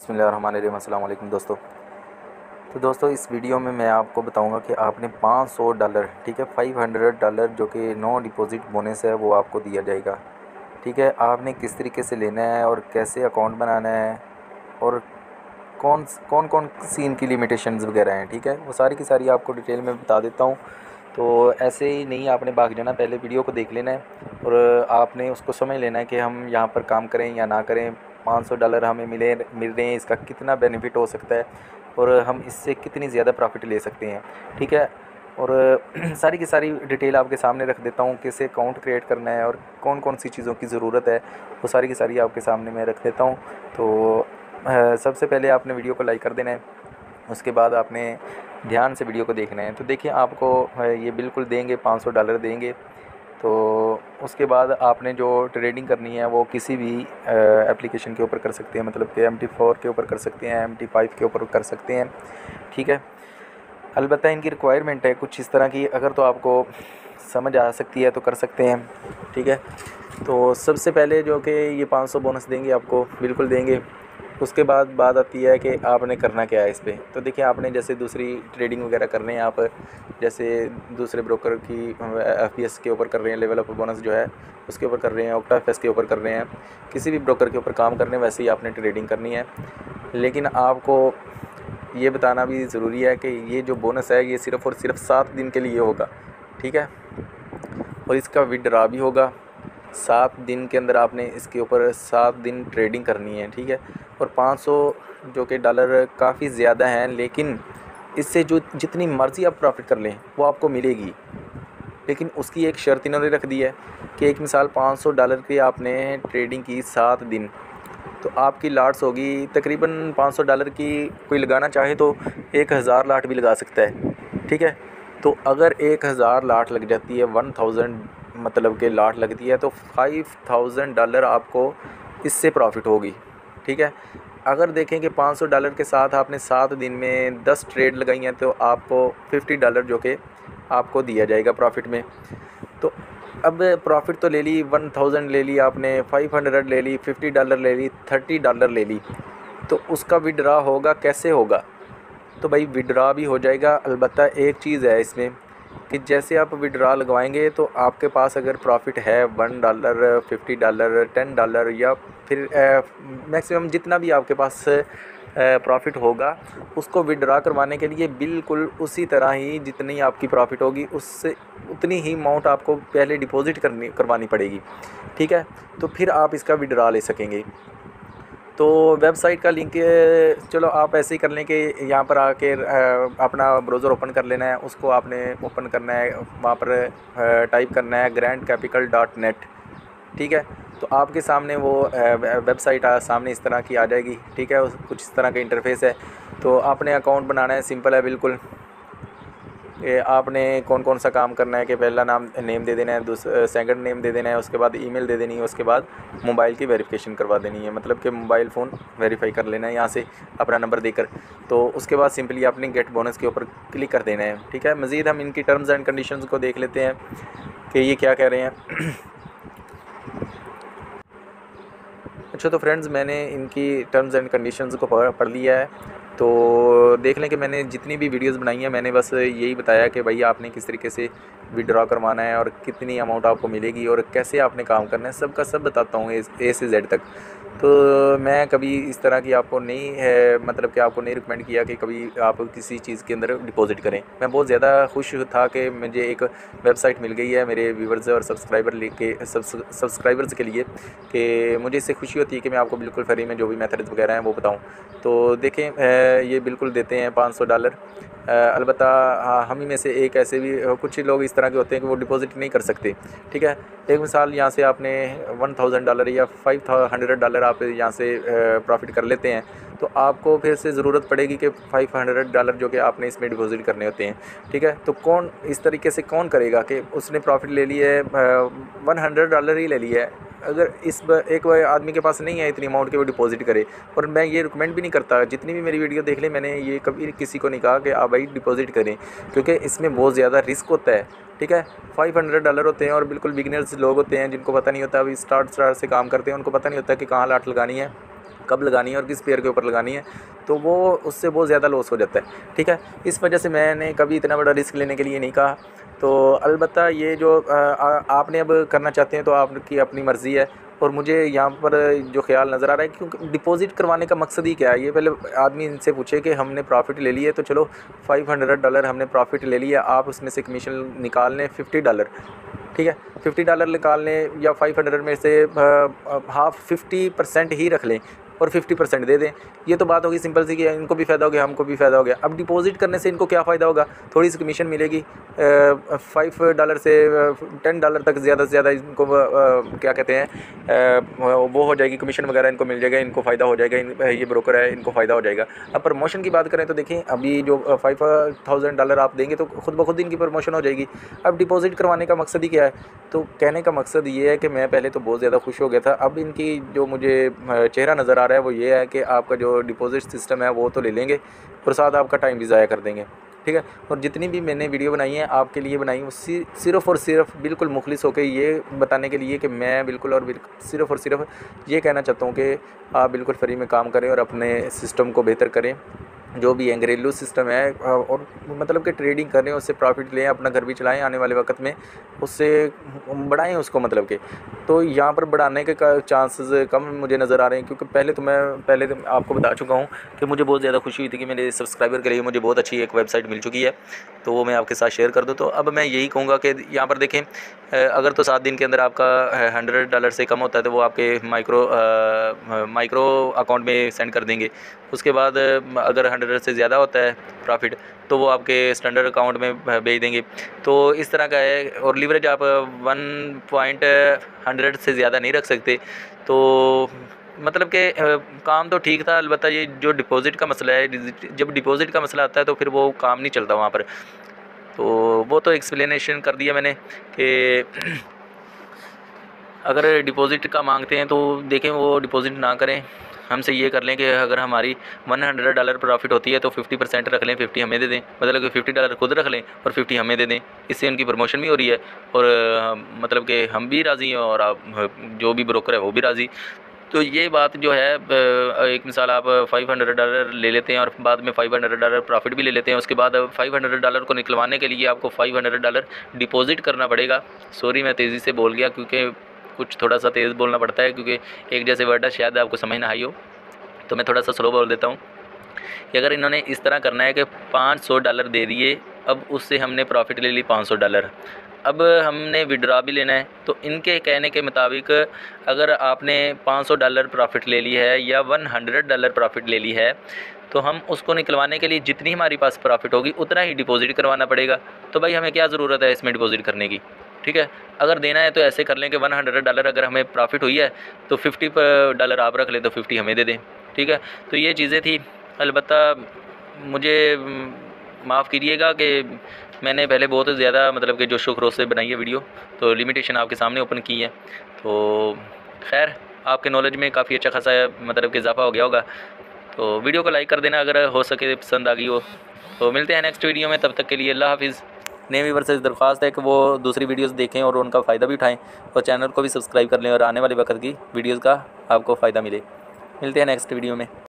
बसमीम दोस्तों। तो दोस्तों, इस वीडियो में मैं आपको बताऊँगा कि आपने 500 डॉलर, ठीक है 500 डॉलर जो कि नो डिपॉज़िट बोनस है, वो आपको दिया जाएगा। ठीक है, आपने किस तरीके से लेना है और कैसे अकाउंट बनाना है और कौन कौन कौन सी इनकी लिमिटेशंस वगैरह हैं, ठीक है, वो सारी की सारी आपको डिटेल में बता देता हूँ। तो ऐसे ही नहीं, आपने भाग जाना, पहले वीडियो को देख लेना है और आपने उसको समझ लेना है कि हम यहाँ पर काम करें या ना करें। पाँच सौ डॉलर हमें मिले, मिल रहे हैं, इसका कितना बेनिफिट हो सकता है और हम इससे कितनी ज़्यादा प्रॉफिट ले सकते हैं, ठीक है? और सारी की सारी डिटेल आपके सामने रख देता हूँ, कैसे अकाउंट क्रिएट करना है और कौन कौन सी चीज़ों की ज़रूरत है, वो सारी की सारी आपके सामने मैं रख देता हूँ। तो सबसे पहले आपने वीडियो को लाइक कर देना है, उसके बाद आपने ध्यान से वीडियो को देखना है। तो देखिए, आपको ये बिल्कुल देंगे, पाँच सौ डॉलर देंगे। तो उसके बाद आपने जो ट्रेडिंग करनी है, वो किसी भी एप्लीकेशन के ऊपर कर सकते हैं। मतलब कि एम टी फोर के ऊपर कर सकते हैं एम टी फाइव के ऊपर कर सकते हैं। ठीक है? अलबत्त इनकी रिक्वायरमेंट है कुछ इस तरह की, अगर तो आपको समझ आ सकती है तो कर सकते हैं। ठीक है? तो सबसे पहले जो कि ये 500 बोनस देंगे आपको, बिल्कुल देंगे। उसके बाद बात आती है कि आपने करना क्या है इस पर तो देखिए, आपने जैसे दूसरी ट्रेडिंग वगैरह करने हैं, आप जैसे दूसरे ब्रोकर की एफ़ के ऊपर कर रहे हैं लेवल अप बोनस जो है, उसके ऊपर कर रहे हैं ऑक्टा एफ़ के ऊपर कर रहे हैं। किसी भी ब्रोकर के ऊपर काम करने, वैसे ही आपने ट्रेडिंग करनी है। लेकिन आपको ये बताना भी ज़रूरी है कि ये जो बोनस है, ये सिर्फ़ और सिर्फ़ सात दिन के लिए होगा, ठीक है? और इसका विड्रा भी होगा। सात दिन के अंदर आपने इसके ऊपर सात दिन ट्रेडिंग करनी है, ठीक है? और 500 जो कि डॉलर काफ़ी ज़्यादा हैं, लेकिन इससे जो जितनी मर्ज़ी आप प्रॉफिट कर लें, वो आपको मिलेगी। लेकिन उसकी एक शर्त इन्होंने रख दी है कि एक मिसाल 500 डॉलर की आपने ट्रेडिंग की सात दिन तो आपकी लाट्स होगी तकरीबन 500 डॉलर की कोई लगाना चाहे तो एक हज़ार लाट भी लगा सकता है, ठीक है? तो अगर एक हज़ार लाट लग जाती है, वन थाउज़ेंड मतलब के लाट लगती है तो फाइव थाउज़ेंड डॉलर आपको इससे प्रॉफिट होगी। ठीक है? अगर देखें कि 500 डॉलर के साथ आपने सात दिन में 10 ट्रेड लगाई हैं तो आपको 50 डॉलर जो कि आपको दिया जाएगा प्रॉफिट में। तो अब प्रॉफिट तो ले ली 1000 ले ली आपने 500 ले ली 50 डॉलर ले ली 30 डॉलर ले ली। तो उसका विड्रा होगा, कैसे होगा? तो भाई विड्रा भी हो जाएगा, अलबत्त एक चीज़ है इसमें कि जैसे आप विड्रा लगवाएँगे तो आपके पास अगर प्रॉफिट है one dollar fifty dollar ten dollar या फिर मैक्सिमम जितना भी आपके पास प्रॉफिट होगा, उसको विड्रा करवाने के लिए बिल्कुल उसी तरह ही जितनी आपकी प्रॉफिट होगी उससे उतनी ही अमाउंट आपको पहले डिपॉज़िट करनी, करवानी पड़ेगी। ठीक है? तो फिर आप इसका विड्रा ले सकेंगे। तो वेबसाइट का लिंक, चलो आप ऐसे ही कर लें कि यहाँ पर आके अपना ब्राउज़र ओपन कर लेना है, उसको आपने ओपन करना है, वहाँ पर टाइप करना है ग्रैंड कैपिटल डॉट नेट ठीक है? तो आपके सामने वो वेबसाइट सामने इस तरह की आ जाएगी, ठीक है? कुछ इस तरह का इंटरफेस है। तो आपने अकाउंट बनाना है सिंपल है, बिल्कुल। आपने कौन कौन सा काम करना है कि पहला नाम नेम दे देना है दूसरा सेकंड नेम दे देना है, उसके बाद ईमेल दे देनी है, उसके बाद मोबाइल की वेरिफिकेशन करवा देनी है। मतलब कि मोबाइल फ़ोन वेरीफाई कर लेना है, यहाँ से अपना नंबर देकर। तो उसके बाद सिंपली आपने गेट बोनस के ऊपर क्लिक कर देना है, ठीक है? मज़ीद हम इनकी टर्म्स एंड कंडीशन को देख लेते हैं कि ये क्या कह रहे हैं। अच्छा तो फ्रेंड्स मैंने इनकी टर्म्स एंड कंडीशंस को पढ़ लिया है। तो देख लें कि मैंने जितनी भी वीडियोस बनाई हैं, मैंने बस यही बताया कि भाई आपने किस तरीके से विड्रॉ करवाना है और कितनी अमाउंट आपको मिलेगी और कैसे आपने काम करना है सब का सब बताता हूँ ए से जेड तक। तो मैं कभी इस तरह की आपको नहीं है मतलब कि आपको नहीं रिकमेंड किया कि कभी आप किसी चीज़ के अंदर डिपॉज़िट करें। मैं बहुत ज़्यादा खुश था कि मुझे एक वेबसाइट मिल गई है मेरे व्यूवर्स और सब्सक्राइबर के सब्सक्राइबर्स के लिए कि मुझे इससे खुशी होती है कि मैं आपको बिल्कुल फ्री में जो भी मेथड्स वगैरह हैं वो बताऊँ। तो देखें ये बिल्कुल देते हैं पाँच सौ डॉलर। अलबत् हाँ, हम ही में से एक ऐसे भी कुछ ही लोग इस तरह के होते हैं कि वो डिपॉज़िट नहीं कर सकते ठीक है? एक मिसाल यहाँ से आपने वन थाउज़ेंड डॉलर या फाइव हंड्रेड डॉलर आप यहाँ से प्रॉफिट कर लेते हैं तो आपको फिर से ज़रूरत पड़ेगी कि फाइव हंड्रेड डॉलर जो कि आपने इसमें डिपॉज़िट करने होते हैं ठीक है? तो कौन इस तरीके से कौन करेगा कि उसने प्रॉफिट ले लिया है वन हंड्रेड डॉलर ही ले लिया है अगर इस बार एक बार आदमी के पास नहीं है इतनी अमाउंट के, वो डिपॉजिट करे। और मैं ये रिकमेंड भी नहीं करता। जितनी भी मेरी वीडियो देख ले मैंने, ये कभी किसी को नहीं कहा कि आप भाई डिपॉजिट करें। क्योंकि इसमें बहुत ज़्यादा रिस्क होता है, ठीक है? फाइव हंड्रेड डॉलर होते हैं और बिल्कुल बिगनर्स लोग होते हैं जिनको पता नहीं होता, अभी स्टार्ट स्टार्ट से काम करते हैं, उनको पता नहीं होता कि कहाँ लाट लगानी है। कब लगानी है और किस पेयर के ऊपर लगानी है तो वो उससे बहुत ज़्यादा लॉस हो जाता है, ठीक है? इस वजह से मैंने कभी इतना बड़ा रिस्क लेने के लिए नहीं कहा। तो अलबत्त ये जो आपने अब करना चाहते हैं तो आपकी अपनी मर्ज़ी है और मुझे यहाँ पर जो ख्याल नज़र आ रहा है क्योंकि डिपॉज़िट करवाने का मकसद ही क्या है? ये पहले आदमी इनसे पूछे कि हमने प्रॉफिट ले लिया तो चलो फाइव हंड्रेड डॉलर हमने प्रॉफिट ले लिया आप उसमें से कमीशन निकाल लें फिफ्टी डॉलर ठीक है? फिफ्टी डॉलर निकाल लें या फाइव हंड्रेड में से हाफ़ फिफ्टी परसेंट ही रख लें और फिफ्टी परसेंट दे दें। ये तो बात होगी सिंपल सी कि इनको भी फ़ायदा हो गया, हमको भी फ़ायदा हो गया। अब डिपॉजिट करने से इनको क्या फ़ायदा होगा? थोड़ी सी कमीशन मिलेगी। फाइव डॉलर से टेन डॉलर तक ज़्यादा से ज़्यादा इनको क्या कहते हैं वो हो जाएगी कमीशन वगैरह इनको मिल जाएगा, इनको फ़ायदा हो जाएगा ये ब्रोकर है, इनको फ़ायदा हो जाएगा। अब प्रमोशन की बात करें तो देखें अभी जो फाइव थाउज़ेंड डॉलर आप देंगे तो खुद ब खुद इनकी प्रमोशन हो जाएगी। अब डिपॉजिट करवाने का मकसद ही क्या है? तो कहने का मकसद ये है कि मैं पहले तो बहुत ज़्यादा खुश हो गया था। अब इनकी जो मुझे चेहरा नज़र आ है, वो ये है कि आपका जो डिपॉज़िट सिस्टम है, वो तो ले लेंगे और साथ आपका टाइम भी ज़ाया कर देंगे, ठीक है? और जितनी भी मैंने वीडियो बनाई है, आपके लिए बनाई हूँ सिर्फ़ और सिर्फ़ बिल्कुल मुखलिस होकर ये बताने के लिए कि मैं बिल्कुल और बिल्कुल सिर्फ़ और सिर्फ़ ये कहना चाहता हूँ कि आप बिल्कुल फ्री में काम करें और अपने सिस्टम को बेहतर करें। जो भी है घरेलू सिस्टम है और मतलब कि ट्रेडिंग करें उससे प्रॉफिट लें, अपना घर भी चलाएँ आने वाले वक्त में, उससे बढ़ाएँ उसको मतलब कि। तो यहाँ पर बढ़ाने के चांसेस कम मुझे नज़र आ रहे हैं, क्योंकि पहले तो मैं, पहले तो आपको बता चुका हूँ कि मुझे बहुत ज़्यादा खुशी हुई थी कि मेरे सब्सक्राइबर के लिए मुझे बहुत अच्छी एक वेबसाइट मिल चुकी है। तो वो मैं आपके साथ शेयर कर दूँ। तो अब मैं यही कहूँगा कि यहाँ पर देखें अगर तो सात दिन के अंदर आपका हंड्रेड डॉलर से कम होता है तो वो आपके माइक्रो माइक्रो अकाउंट में सेंड कर देंगे। उसके बाद अगर हंड्रेड से ज़्यादा होता है प्रॉफिट तो वो आपके स्टैंडर्ड अकाउंट में भेज देंगे। तो इस तरह का है और लीवरेज आप वन पॉइंट से ज़्यादा नहीं रख सकते। तो मतलब कि काम तो ठीक था अलबत् ये जो डिपॉज़िट का मसला है जब डिपॉज़िट का मसला आता है तो फिर वो काम नहीं चलता वहाँ पर। तो वो तो एक्सप्लेनेशन कर दिया मैंने कि अगर डिपॉज़िट का मांगते हैं तो देखें वो डिपॉज़िट ना करें। हमसे ये कर लें कि अगर हमारी वन हंड्रेड डॉलर प्रॉफिट होती है तो फिफ्टी परसेंट रख लें फिफ्टी हमें दे दें। मतलब कि फिफ्टी डॉलर खुद रख लें और फिफ्टी हमें दे दें। इससे उनकी प्रमोशन भी हो रही है और मतलब कि हम भी राज़ी हैं और आप, जो भी ब्रोकर है वो भी राज़ी। तो ये बात जो है एक मिसाल आप फाइव हंड्रेड डॉलर ले लेते हैं और बाद में फाइव हंड्रेड डॉलर प्रॉफिट भी ले लेते हैं। उसके बाद फाइव हंड्रेड डॉलर को निकलवाने के लिए आपको फाइव हंड्रेड डॉलर डिपॉजिट करना पड़ेगा। सॉरी मैं तेज़ी से बोल गया क्योंकि कुछ थोड़ा सा तेज़ बोलना पड़ता है क्योंकि एक जैसे वर्ड है, शायद आपको समझ ना आई हो। तो मैं थोड़ा सा स्लो बोल देता हूँ कि अगर इन्होंने इस तरह करना है कि पाँच सौ डॉलर दे दिए, अब उससे हमने प्रॉफिट ले ली पाँच सौ डॉलर। अब हमने विड्रा भी लेना है तो इनके कहने के मुताबिक अगर आपने 500 डॉलर प्रॉफिट ले ली है या 100 डॉलर प्रॉफिट ले ली है तो हम उसको निकलवाने के लिए जितनी हमारे पास प्रॉफिट होगी, उतना ही डिपॉजिट करवाना पड़ेगा। तो भाई हमें क्या ज़रूरत है इसमें डिपॉजिट करने की? ठीक है? अगर देना है तो ऐसे कर लें कि वन हंड्रेड डॉलर अगर हमें प्रॉफिट हुई है तो फिफ्टी डॉलर आप रख लें तो फिफ्टी हमें दे दें, ठीक है? तो ये चीज़ें थी। अलबत् मुझे माफ़ कीजिएगा कि मैंने पहले बहुत ज़्यादा मतलब कि जो शुक्र से बनाई है वीडियो तो लिमिटेशन आपके सामने ओपन की है। तो खैर, आपके नॉलेज में काफ़ी अच्छा खासा मतलब कि इजाफा हो गया होगा। तो वीडियो को लाइक कर देना, अगर हो सके, पसंद आ गई हो। तो मिलते हैं नेक्स्ट वीडियो में, तब तक के लिए अल्लाह हाफिज़। नए व्यूवर से दरख्वास्त है कि वो दूसरी वीडियोस देखें और उनका फ़ायदा भी उठाएँ और चैनल को भी सब्सक्राइब कर लें और आने वाले वक्त की वीडियोज़ का आपको फ़ायदा मिले। मिलते हैं नेक्स्ट वीडियो में।